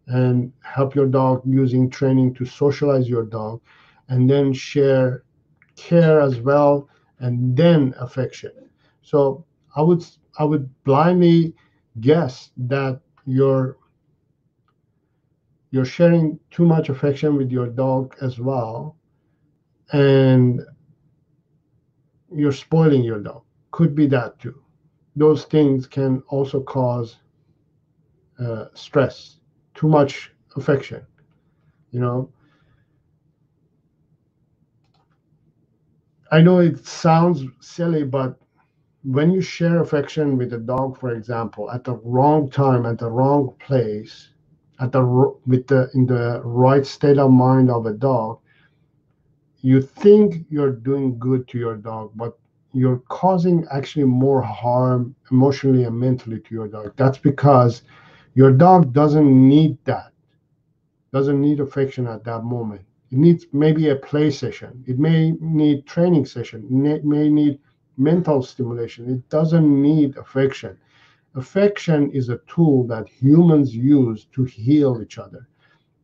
A: and help your dog using training to socialize your dog and then share care as well and then affection. So i would i would blindly guess that you're you're sharing too much affection with your dog as well. And you're spoiling your dog. Could be that too. Those things can also cause uh, stress too much affection you know? I know it sounds silly but when you share affection with a dog for example at the wrong time at the wrong place at the with the in the right state of mind of a dog you think you're doing good to your dog but you're causing actually more harm emotionally and mentally to your dog that's because your dog doesn't need that, doesn't need affection at that moment. It needs maybe a play session. It may need training session. It may need mental stimulation. It doesn't need affection. Affection is a tool that humans use to heal each other.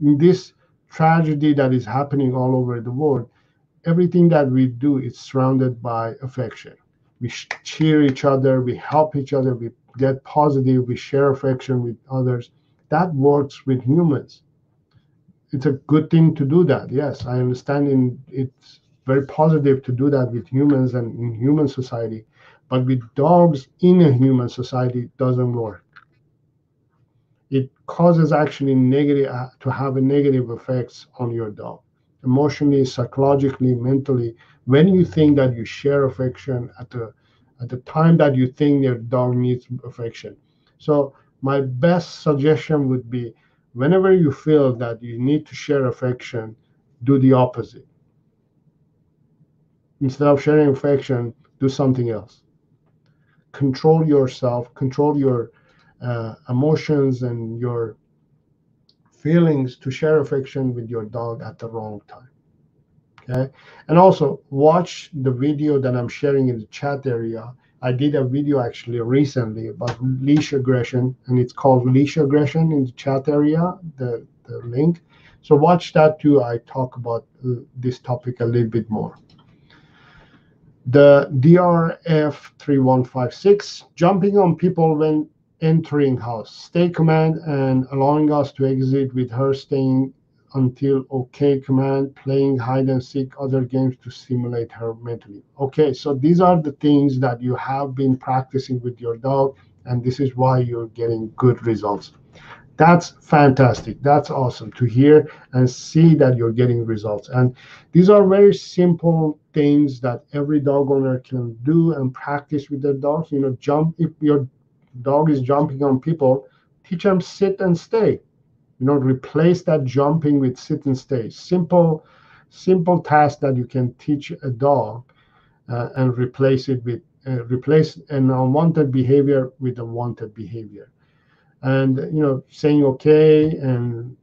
A: In this tragedy that is happening all over the world, everything that we do is surrounded by affection. We cheer each other, we help each other, we get positive, we share affection with others. That works with humans. It's a good thing to do that. Yes, I understand in, it's very positive to do that with humans and in human society. But with dogs in a human society, it doesn't work. It causes actually negative uh, to have a negative effects on your dog, emotionally, psychologically, mentally. When you think that you share affection at the at the time that you think your dog needs affection. So my best suggestion would be whenever you feel that you need to share affection, do the opposite. Instead of sharing affection, do something else. Control yourself, control your uh, emotions and your feelings to share affection with your dog at the wrong time okay? And also watch the video that i'm sharing in the chat area. I did a video actually recently about leash aggression and it's called leash aggression in the chat area the, the link. So watch that too. I talk about uh, this topic a little bit more. The drf3156 jumping on people when entering house stay command and allowing us to exit with her staying until OK command, playing hide and seek, other games to stimulate her mentally. Okay, so these are the things that you have been practicing with your dog, and this is why you're getting good results. That's fantastic. That's awesome to hear and see that you're getting results. And these are very simple things that every dog owner can do and practice with their dogs. You know, jump if your dog is jumping on people, teach them sit and stay. You know replace that jumping with sit and stay. Simple simple task that you can teach a dog uh, and replace it with uh, replace an unwanted behavior with a wanted behavior. And you know saying okay and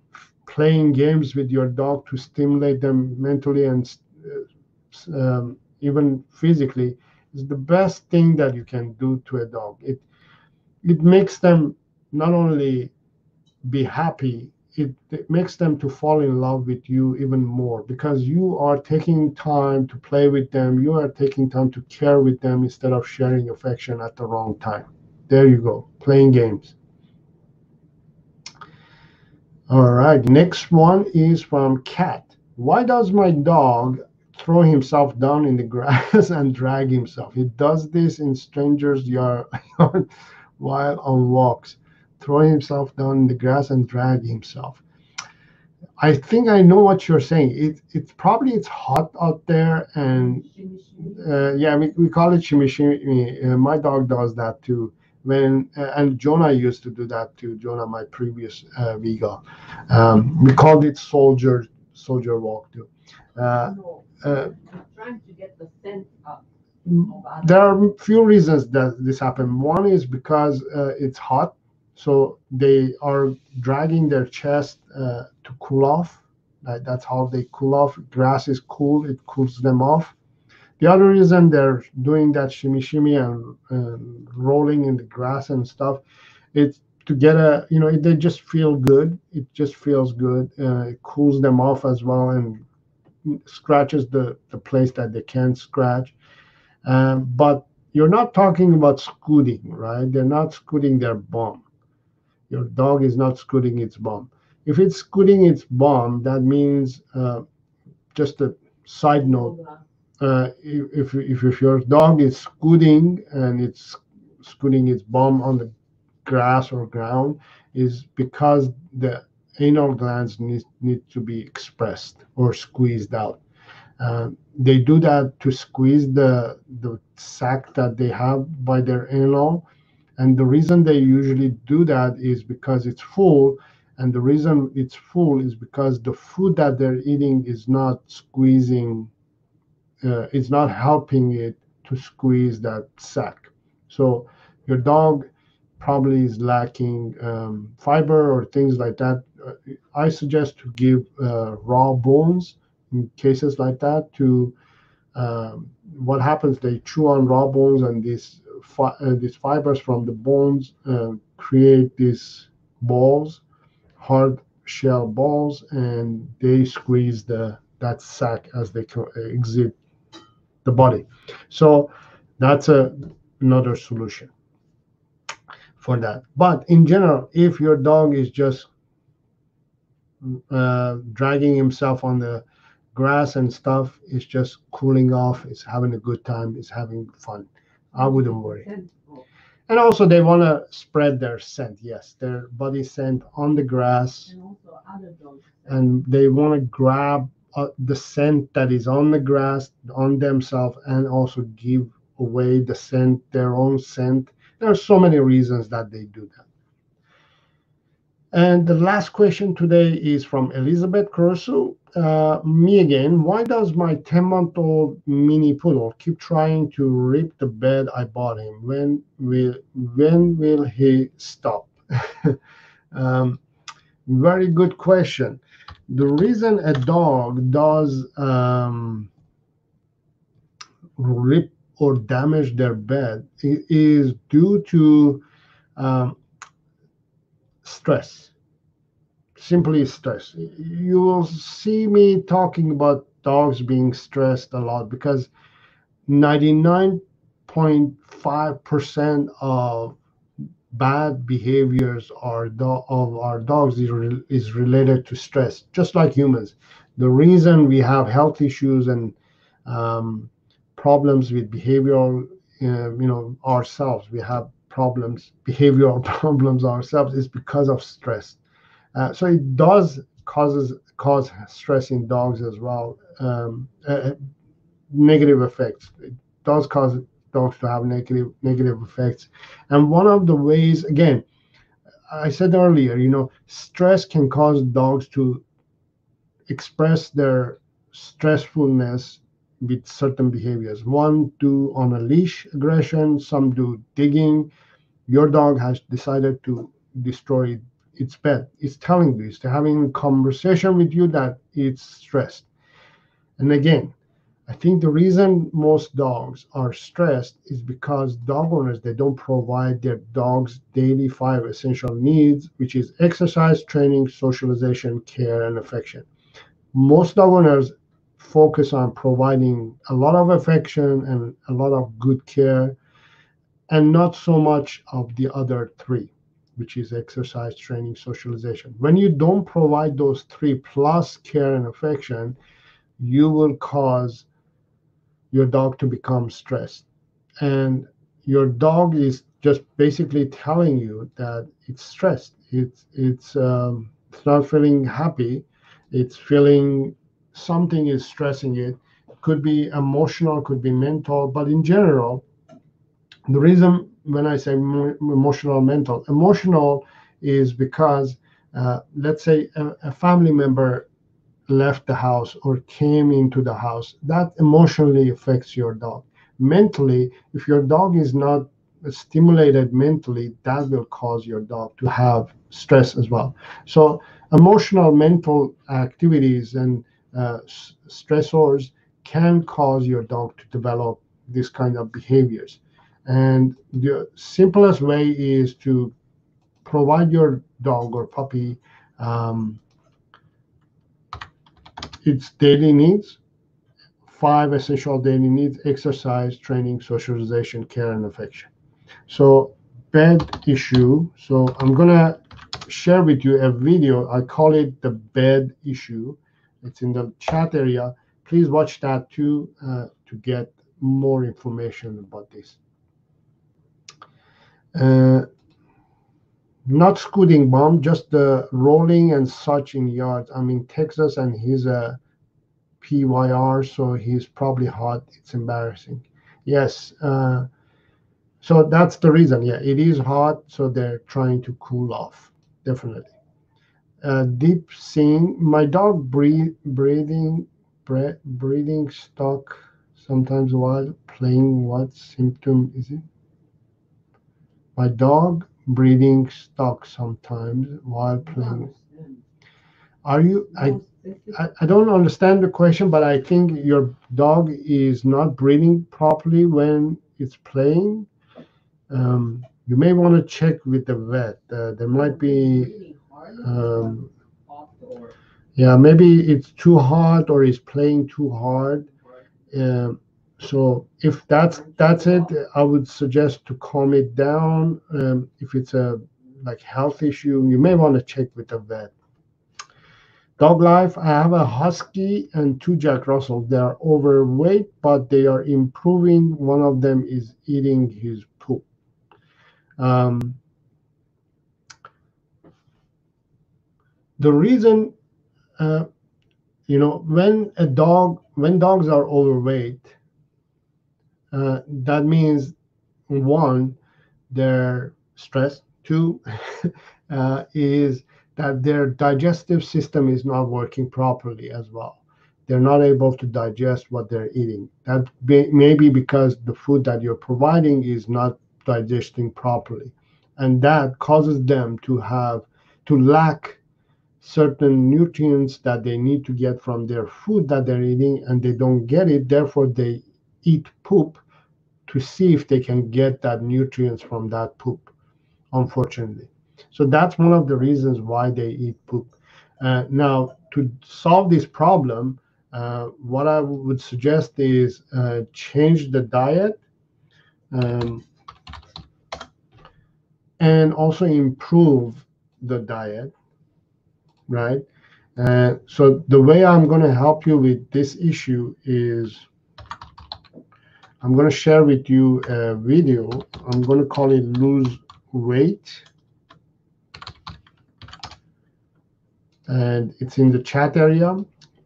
A: playing games with your dog to stimulate them mentally and uh, um, even physically is the best thing that you can do to a dog. It it makes them not only be happy it, it, makes them to fall in love with you even more because you are taking time to play with them you are taking time to care with them instead of sharing affection at the wrong time. There you go playing games. All right next one is from cat why does my dog throw himself down in the grass and drag himself? He does this in strangers yard while on walks throw himself down in the grass and drag himself. I think I know what you're saying. It, it's probably it's hot out there, and uh, yeah, we, we call it shimmy. Uh, my dog does that too. When uh, and Jonah used to do that too. Jonah, my previous uh, Viga, um, we called it soldier soldier walk too.
B: Uh, no, uh, trying to get the scent up.
A: There are a few reasons that this happened. One is because uh, it's hot so they are dragging their chest uh, to cool off. that's how they cool off. Grass is cool, it cools them off. The other reason they're doing that shimmy shimmy and, rolling in the grass and stuff, it's to get a, you know, they just feel good. It just feels good. Uh, it cools them off as well and scratches the, the place that they can't scratch. Um, but you're not talking about scooting, right? They're not scooting their bum your dog is not scooting its bum. If it's scooting its bum, that means uh, just a side note. Uh, if, if if your dog is scooting and it's scooting its bum on the grass or ground, is because the anal glands need need to be expressed or squeezed out. Uh, they do that to squeeze the the sac that they have by their anal and the reason they usually do that is because it's full. And the reason it's full is because the food that they're eating is not squeezing, uh, it's not helping it to squeeze that sac. So your dog probably is lacking um, fiber or things like that. Uh, I suggest to give uh, raw bones cases like that to um, what happens they chew on raw bones and these fi- uh, these fibers from the bones uh, create these balls, hard shell balls, and they squeeze the that sac as they co- exit the body. So that's a, another solution for that. But in general, if your dog is just uh, dragging himself on the grass and stuff, is just cooling off, it's having a good time, it's having fun. I wouldn't worry. And also, they want to spread their scent. Yes, their body scent on the grass.
B: And also other dogs.
A: And they want to grab uh, the scent that is on the grass on themselves and also give away the scent, their own scent. There are so many reasons that they do that. And the last question today is from Elizabeth Corso. Uh, me again. Why does my 10 month old mini poodle keep trying to rip the bed I bought him? When will when will he stop? um, very good question. The reason a dog does um, rip or damage their bed is due to um, stress simply stress. You will see me talking about dogs being stressed a lot because 99.5% of bad behaviors are do- of our dogs is, re- is related to stress, just like humans. The reason we have health issues and um, problems with behavioral, uh, you know, ourselves, we have problems, behavioral problems ourselves, is because of stress. Uh, so it does causes cause stress in dogs as well. Um, uh, negative effects. It does cause dogs to have negative negative effects. And one of the ways, again, I said earlier, you know, stress can cause dogs to express their stressfulness with certain behaviors. One do on a leash aggression, some do digging. Your dog has decided to destroy it's bad. It's telling you, it's having a conversation with you that it's stressed. And again, I think the reason most dogs are stressed is because dog owners they don't provide their dogs daily five essential needs, which is exercise, training, socialization, care, and affection. Most dog owners focus on providing a lot of affection and a lot of good care and not so much of the other three which is exercise training socialization. When you don't provide those three plus care and affection you will cause your dog to become stressed. And your dog is just basically telling you that it's stressed. It's it's um, it's not feeling happy. It's feeling something is stressing it. Could be emotional, could be mental, but in general, the reason when I say emotional, mental, emotional is because uh, let's say a, a, family member left the house or came into the house, that emotionally affects your dog. Mentally, if your dog is not stimulated mentally, that will cause your dog to have stress as well. So, emotional, mental activities and uh, stressors can cause your dog to develop this kind of behaviors. And the simplest way is to provide your dog or puppy um, its daily needs, five essential daily needs exercise, training, socialization, care, and affection. So, bed issue. So, I'm going to share with you a video. I call it the bed issue. It's in the chat area. Please watch that too uh, to get more information about this. Uh, not scooting bomb, just the rolling and such in yards. I'm in Texas and he's a PYR, so he's probably hot. It's embarrassing. Yes. Uh, so that's the reason. Yeah, it is hot, so they're trying to cool off. Definitely uh, deep seeing. My dog breathe, breathing, bre- breathing stuck sometimes while playing. What symptom is it? My dog breathing stuck sometimes while playing. Are you? I, I, I don't understand the question, but I think your dog is not breathing properly when it's playing. Um, you may want to check with the vet. Uh, there might be um, yeah, maybe it's too hard or he's playing too hard. Um, so if that's that's it, I would suggest to calm it down. Um, if it's a like health issue, you may want to check with a vet. Dog life. I have a husky and two Jack Russell. They are overweight, but they are improving. One of them is eating his poop. Um, the reason uh, you know when a dog when dogs are overweight uh, that means one they're stressed two uh, is that their digestive system is not working properly as well. They're not able to digest what they're eating. That may be because the food that you're providing is not digesting properly. And that causes them to have to lack certain nutrients that they need to get from their food that they're eating and they don't get it. Therefore they eat poop to see if they can get that nutrients from that poop unfortunately so that's one of the reasons why they eat poop uh, now to solve this problem uh, what i would suggest is uh, change the diet um, and also improve the diet right? Uh, so the way I'm going to help you with this issue is I'm going to share with you a video. I'm going to call it lose weight. And it's in the chat area.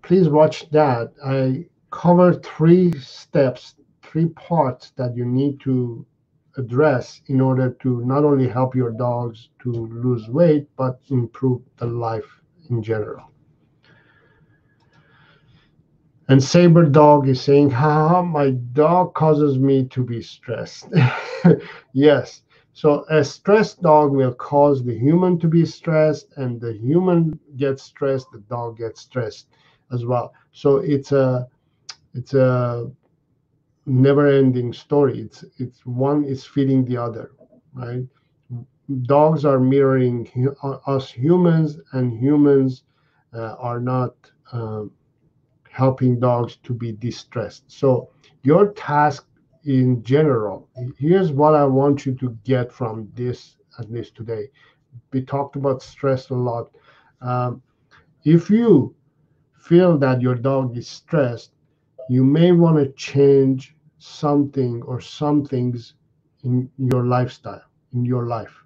A: Please watch that. I cover three steps, three parts that you need to address in order to not only help your dogs to lose weight, but improve the life in general. And Saber Dog is saying, ha, my dog causes me to be stressed. yes. So a stressed dog will cause the human to be stressed, and the human gets stressed, the dog gets stressed as well. So it's a it's a never-ending story. It's it's one is feeding the other, right? Dogs are mirroring uh, us humans, and humans uh, are not um, helping dogs to be distressed. So your task in general, here's what I want you to get from this at least today. We talked about stress a lot. Um, if you feel that your dog is stressed, you may want to change something or some things in your lifestyle, in your life.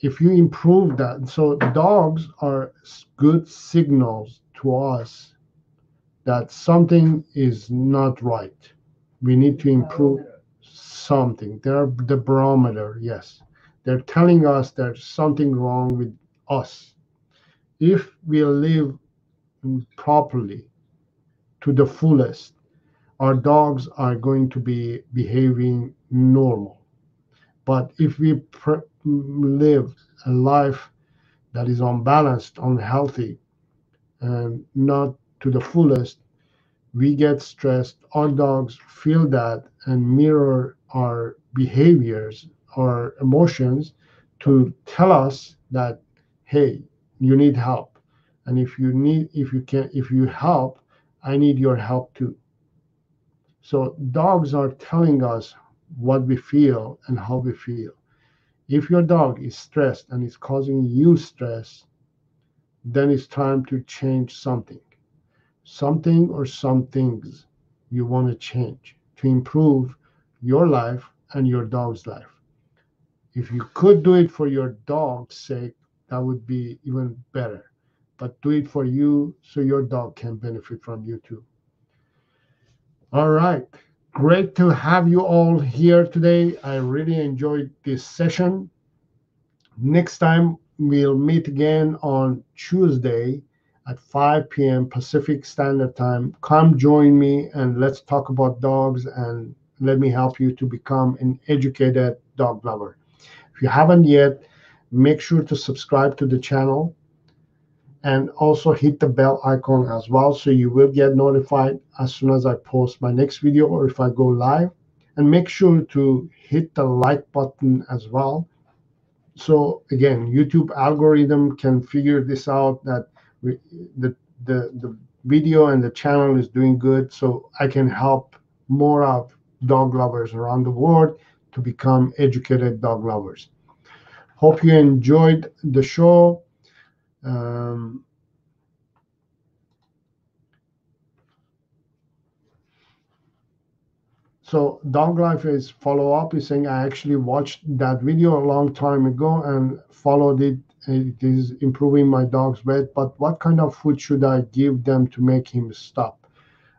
A: If you improve that, so dogs are good signals to us that something is not right. We need to improve something. They're the barometer, yes. They're telling us there's something wrong with us. If we live properly to the fullest, our dogs are going to be behaving normal. But if we live a life that is unbalanced, unhealthy, and not to the fullest, we get stressed. Our dogs feel that and mirror our behaviors, our emotions to tell us that, hey, you need help. And if you need, if you can, if you help, I need your help too. So dogs are telling us what we feel and how we feel. If your dog is stressed and is causing you stress, then it's time to change something. Something or some things you want to change to improve your life and your dog's life. If you could do it for your dog's sake, that would be even better. But do it for you so your dog can benefit from you too. All right. Great to have you all here today. I really enjoyed this session. Next time, we'll meet again on Tuesday at 5 p.m. Pacific Standard Time. Come join me and let's talk about dogs and let me help you to become an educated dog lover. If you haven't yet, make sure to subscribe to the channel and also hit the bell icon as well so you will get notified as soon as I post my next video or if I go live. And make sure to hit the like button as well. So again, YouTube algorithm can figure this out that the, the, the video and the channel is doing good so I can help more of dog lovers around the world to become educated dog lovers. Hope you enjoyed the show. Um, so dog life is follow up is saying i actually watched that video a long time ago and followed it it is improving my dog's weight but what kind of food should i give them to make him stop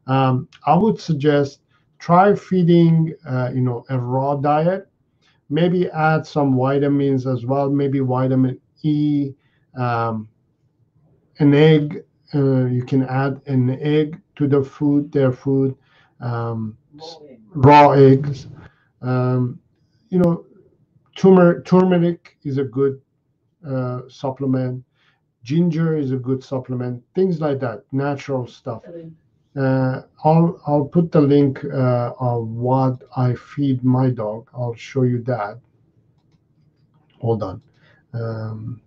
A: um, i would suggest try feeding uh, you know a raw diet maybe add some vitamins as well maybe vitamin e um, an egg. Uh, you can add an egg to the food, their food, um, raw eggs. Um, you know, turmeric, turmeric is a good uh, supplement. Ginger is a good supplement. Things like that, natural stuff. Uh, I'll I'll put the link uh, of what I feed my dog. I'll show you that. Hold on. Um,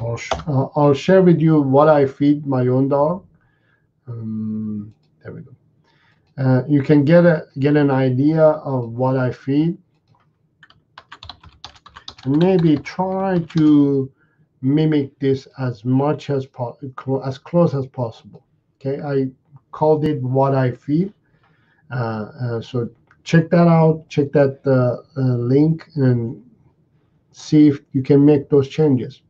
A: I'll, sh- I'll share with you what I feed my own dog. Um, there we go. Uh, you can get a get an idea of what I feed, maybe try to mimic this as much as as close as possible. Okay, I called it what I feel. Uh, uh, so check that out. Check that uh, uh, link and see if you can make those changes.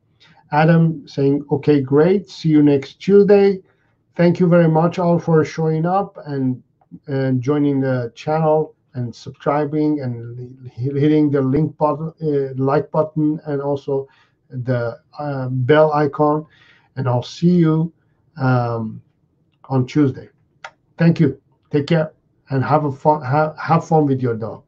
A: Adam saying, okay, great. See you next Tuesday. Thank you very much all for showing up and, and joining the channel and subscribing and hitting the link button, uh, like button, and also the uh, bell icon. And I'll see you um, on Tuesday. Thank you. Take care and have a fun have, have fun with your dog.